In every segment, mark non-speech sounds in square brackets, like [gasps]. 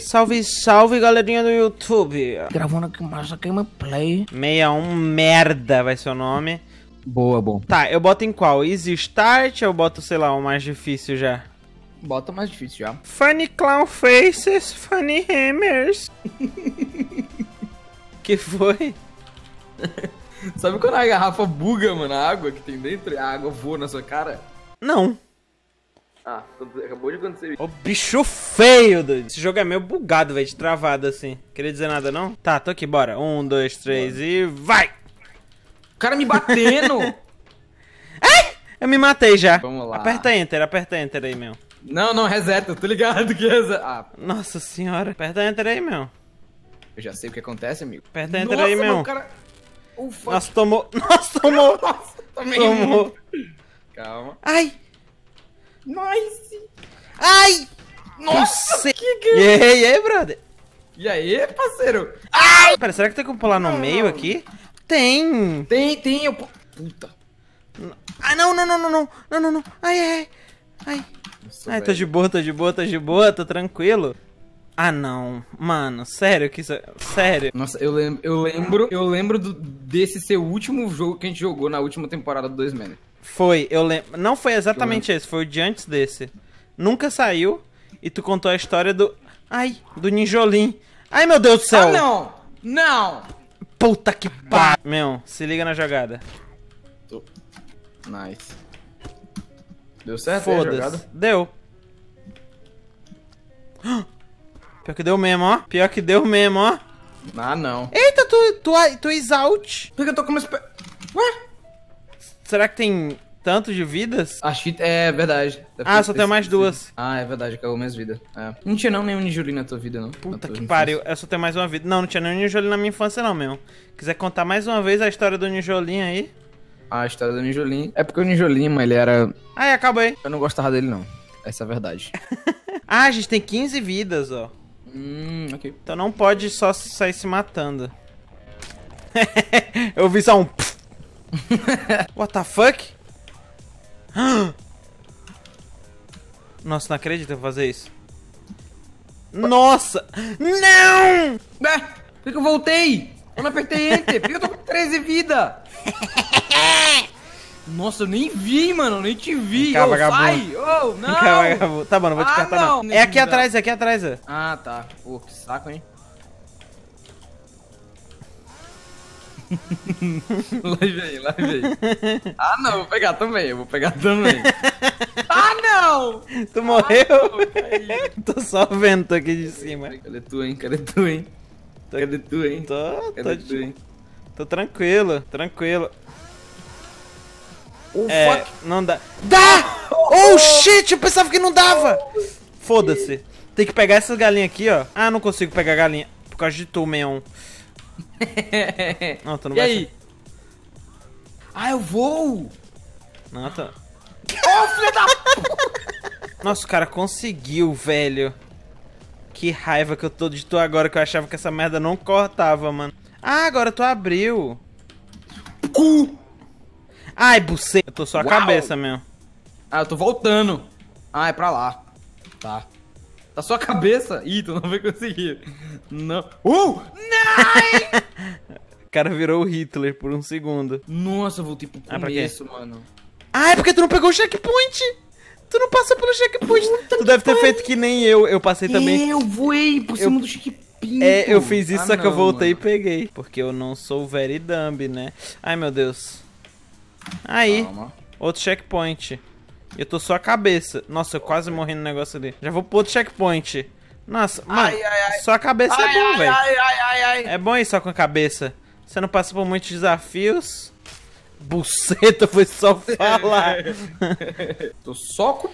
Salve, salve, galerinha do YouTube. Gravando aqui mais gameplay. 61 merda vai ser o nome. Boa, bom. Tá, eu boto em qual? Easy Start ou eu boto, sei lá, o mais difícil já? Bota mais difícil já. Funny Clown Faces, Funny Hammers. [laughs] que foi? Sabe quando a garrafa buga, mano, a água que tem dentro e a água voa na sua cara? Não. Ah, acabou de acontecer. Ô bicho feio, doido. Esse jogo é meio bugado, velho, de travado assim. Queria dizer nada, não? Tá, tô aqui, bora. Um, dois, três bora. e vai! O cara me batendo! [laughs] Ai! Eu me matei já. Vamos lá. Aperta Enter, aperta Enter aí, meu. Não, não, reseta, tô ligado que reseta. Ah. Nossa senhora. Aperta Enter aí, meu. Eu já sei o que acontece, amigo. Aperta Enter Nossa, aí, meu. cara... oh, [laughs] Nossa, tomou. Nossa, tomou. Nossa, [laughs] tomou. Calma. Ai! Nice! Ai! Nossa, que que... E aí, e aí, brother? E aí, parceiro? Ai! Pera, será que tem como pular no não, meio aqui? Tem! Tem, tem, eu... Puta. Ah, não, não, não, não, não, não, não, não. Ai, ai, ai. Nossa, ai, tô de boa, tô de boa, tô de boa, tô tranquilo. Ah, não. Mano, sério que isso... É... Sério. Nossa, eu lembro, eu lembro, eu lembro do, desse seu último jogo que a gente jogou na última temporada do 2 Man. Foi, eu lembro. Não foi exatamente esse, foi o de antes desse. Nunca saiu e tu contou a história do. Ai, do Ninjolim. Ai, meu Deus do céu! Ah, não! Não! Puta que pariu! Meu, se liga na jogada. Tô. Nice. Deu certo Foda-se. Deu. Pior que deu mesmo, ó. Pior que deu mesmo, ó. Ah, não. Eita, tu, tu, tu is out. Por que eu tô com uma... Será que tem tanto de vidas? Acho que é verdade. Deve ah, só tem mais duas. Ah, é verdade, acabou minhas vidas. É. Não tinha não nenhum Nijuri na tua vida, não. Puta que pariu, eu só tenho mais uma vida. Não, não tinha nenhum Nijoli na minha infância, não, mesmo. Quiser contar mais uma vez a história do Nijolim aí? Ah, a história do Nijolim. É porque o Nijolim, ele era. Ai, acabei. Eu não gostava dele, não. Essa é a verdade. [laughs] ah, a gente tem 15 vidas, ó. Hum, ok. Então não pode só sair se matando. [laughs] eu vi só um. [laughs] What the fuck? [gasps] Nossa, não acredito em fazer isso. Nossa! Não! É, por que eu voltei? Eu não apertei Enter, por que eu tô com 13 vidas? [laughs] Nossa, eu nem vi, mano, nem te vi. Cá, oh, sai! Oh, não! Cá, tá bom, não vou te ah, não. não. É aqui atrás, é aqui atrás. É. Ah, tá. Pô, que saco, hein? Live aí, live aí. Ah, não, vou pegar também, eu vou pegar também. [laughs] ah, não! Tu morreu? Ah, não, [laughs] tô só vendo, tô aqui de cima. Cadê tu, hein? Cadê tu, hein? Cadê tu, hein? Tô, Cadê tô, tu, hein? Tô tranquilo, tranquilo. Oh, é, fuck. não dá. Dá! Oh, oh shit, eu pensava que não dava! Foda-se. Tem que pegar essas galinhas aqui, ó. Ah, não consigo pegar galinha. Por causa de tu, Meon. [laughs] não, tu não e vai aí? Ser... Ah, eu vou! Não, tá. Oh, filha da... Nossa, o cara conseguiu, velho. Que raiva que eu tô de tu agora, que eu achava que essa merda não cortava, mano. Ah, agora tu abriu. Cu! Ai, buceta. Eu tô só a Uau. cabeça mesmo. Ah, eu tô voltando. Ah, é pra lá. Tá. Tá só a cabeça? Ih, tu não vai conseguir. Não. Uh! Não! [laughs] o cara virou o Hitler por um segundo. Nossa, eu voltei pro começo, ah, mano. Ah, é porque tu não pegou o checkpoint! Tu não passou pelo checkpoint. Puta tu deve ter pai. feito que nem eu. Eu passei também. Eu voei por cima eu... do checkpoint. É, eu fiz isso, ah, só não, que eu voltei mano. e peguei. Porque eu não sou very dumb, né? Ai, meu Deus. Aí, Calma. outro checkpoint. Eu tô só a cabeça. Nossa, eu quase morri no negócio ali. Já vou pro outro checkpoint. Nossa, mano, ai, ai, ai. só a cabeça é bom, velho. É bom ir só com a cabeça. Você não passa por muitos desafios. Buceta, foi só [laughs] falar. [laughs] tô só com...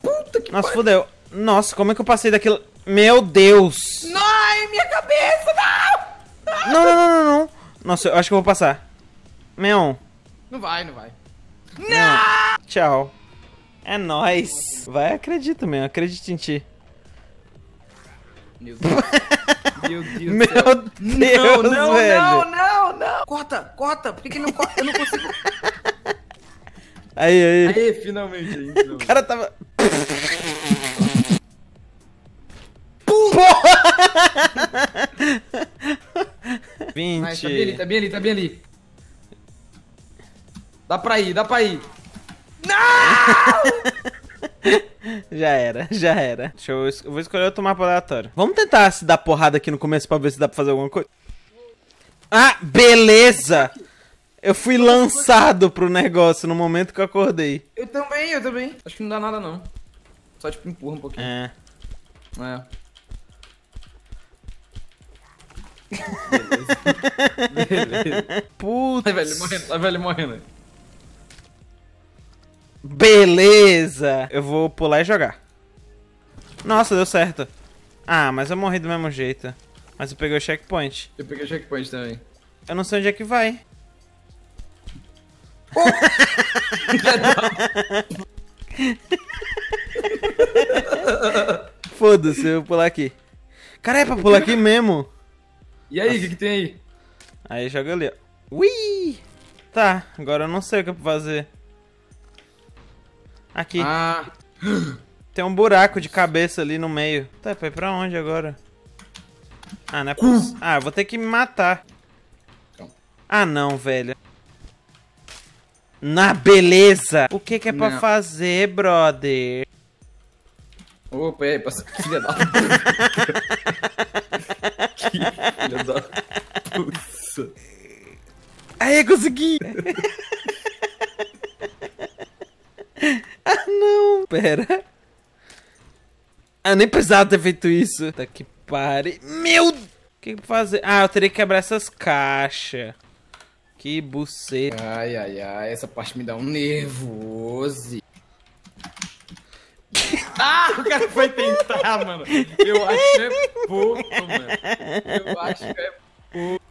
Puta que Nossa, fudeu. Nossa, como é que eu passei daquilo? Meu Deus! Ai, minha cabeça, não! Não, não, não, não, não. Nossa, eu acho que eu vou passar. Meon. Não vai, não vai. Não! Tchau. É nóis. Vai, acredita, meu. Acredite em ti. Meu Deus. Meu Deus [laughs] Meu Deus, não, não, velho. não, não, não. Corta, corta. Por que, que não corta? Eu não consigo. [laughs] Aí, aí. Aí, finalmente. Aí, finalmente. [laughs] O cara tava... 20. Ai, tá bem ali, tá bem ali, tá bem ali. Dá pra ir, dá pra ir. [laughs] Já era, já era. Deixa eu, es- eu vou escolher outro mapa aleatório. Vamos tentar se dar porrada aqui no começo pra ver se dá pra fazer alguma coisa. Ah, beleza! Eu fui lançado pro negócio no momento que eu acordei. Eu também, eu também. Acho que não dá nada, não. Só, tipo, empurra um pouquinho. É. É. Beleza. [laughs] Putz. Ai, velho, morrendo, ai, velho, morrendo. Beleza! Eu vou pular e jogar. Nossa, deu certo. Ah, mas eu morri do mesmo jeito. Mas eu peguei o checkpoint. Eu peguei o checkpoint também. Eu não sei onde é que vai. [laughs] Foda-se, eu vou pular aqui. Cara, é pra pular aqui mesmo. E aí, o que, que tem aí? Aí joga ali, ó. Ui! Tá, agora eu não sei o que eu vou fazer. Aqui. Ah, Tem um buraco de cabeça ali no meio. Tá, pra ir pra onde agora? Ah, não é poss... Ah, eu vou ter que me matar. Então. Ah, não, velho. Na beleza! O que que é pra Não. fazer, brother? opa, é, passa... [laughs] Filha da [laughs] que filha da puta. Aí, consegui! ah, não! Pera. Ah, nem precisava ter feito isso. Tá que pare. Meu... O que fazer? Ah, eu teria que quebrar essas caixas. Que buceta. Ai, ai, ai, essa parte me dá um nervoso. Ah, o cara foi tentar, mano. Eu acho que é pouco, mano. Eu acho que é pouco.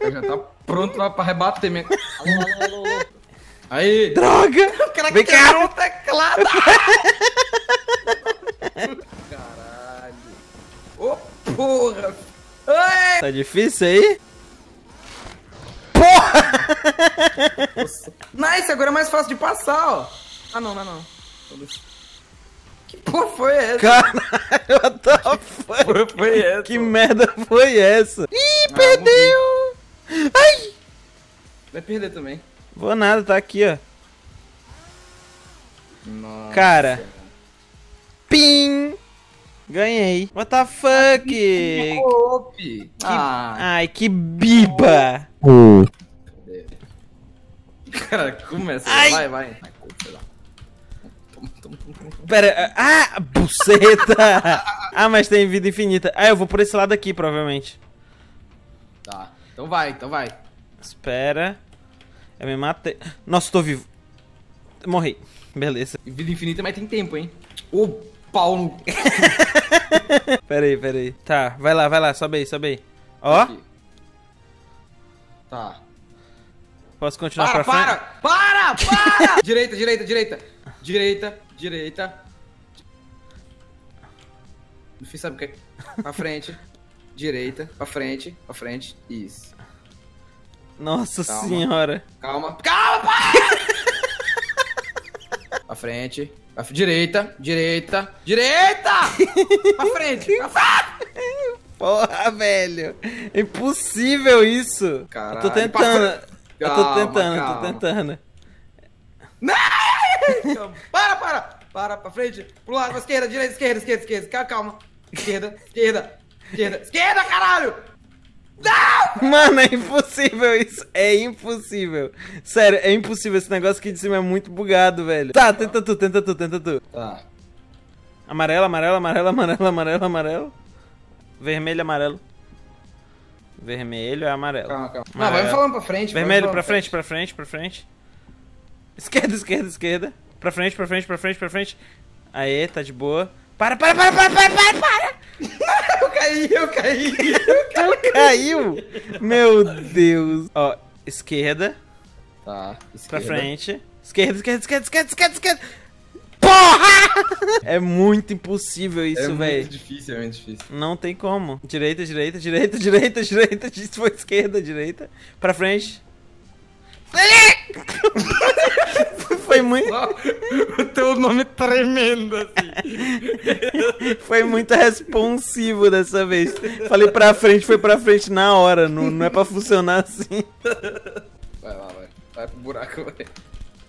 Eu já tá pronto pra, pra rebater minha. Alô, alô, alô, alô. Aí! Droga! [laughs] O cara Vem cá. o teclado! [laughs] Caralho! Ô, porra! Ai! Tá difícil aí? Porra! Nossa. Nice, agora é mais fácil de passar, ó. Ah, não, não, não. Foda-se. Que porra foi essa? Caralho, what the fuck? porra foi essa? Que merda foi essa? Ih, Ah, perdeu! Ai! Vai perder também. Vou nada, tá aqui, ó. Nossa. Cara. Pim! Ganhei. What the fuck? Ope. Ah, Ai, que biba! cara, começa. Ai. Vai, vai. Ai, sei lá. Toma, toma, toma, toma. Pera, ah, buceta! [laughs] ah, mas tem vida infinita. Ah, eu vou por esse lado aqui, provavelmente. Tá. Então vai, então vai. Espera. Eu me matei. Nossa, tô vivo. Morri. Beleza. Vida infinita, mas tem tempo, hein? Ô, pau no. [laughs] Pera aí, pera aí. Tá, vai lá, vai lá, sobe aí, sobe aí. Ó, Aqui. Tá. posso continuar Para, pra para! frente? Para! Para! [laughs] direita, direita, direita. Direita, direita. No fim, sabe o que é? Pra frente. Direita, pra frente, pra frente. Isso. Nossa Calma. senhora. Calma. Calma, pra [laughs] frente. Pra direita, direita, direita! pra frente, pra frente! [laughs] Porra, velho. É impossível isso. eu tô Caralho, tentando. Eu tô tentando, calma. tô tentando. Não! [laughs] Para, para! Para, pra frente, pro lado, pra esquerda, direita, esquerda, esquerda, esquerda. Calma, calma. Esquerda, esquerda, esquerda, esquerda, caralho! Não! Mano, é impossível isso. É impossível. Sério, é impossível. Esse negócio aqui de cima é muito bugado, velho. Tá, tenta tu, tenta tu, tenta tu. Tá. Amarelo, amarelo, amarelo, amarelo, amarelo, amarelo. Vermelho, amarelo. Vermelho é amarelo. Calma, calma. Não, vai Amarelo. me falando pra frente. Vermelho pra frente, pra frente, pra frente. Esquerda, esquerda, esquerda. Pra frente, pra frente, pra frente, pra frente. Aê, tá de boa. Para, para, para, para, para, para, para! [laughs] Eu caí, eu caí. Tu [laughs] caiu! Meu Deus. Ó, esquerda, Tá, pra esquerda. frente. Esquerda, esquerda, esquerda, esquerda, esquerda, esquerda. Porra! [laughs] É muito impossível É isso, muito velho. difícil, é muito difícil. Não tem como. Direita, direita, direita, direita, direita. Isso foi esquerda, direita. Pra frente. [laughs] foi muito. o teu nome tremendo, assim. Foi muito responsivo dessa vez. Falei pra frente, foi pra frente na hora. Não, não é pra funcionar assim. Vai lá, vai. Vai pro buraco, vai.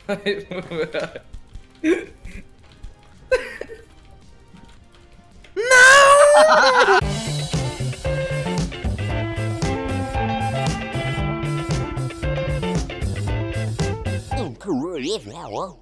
Vai pro buraco. Give now,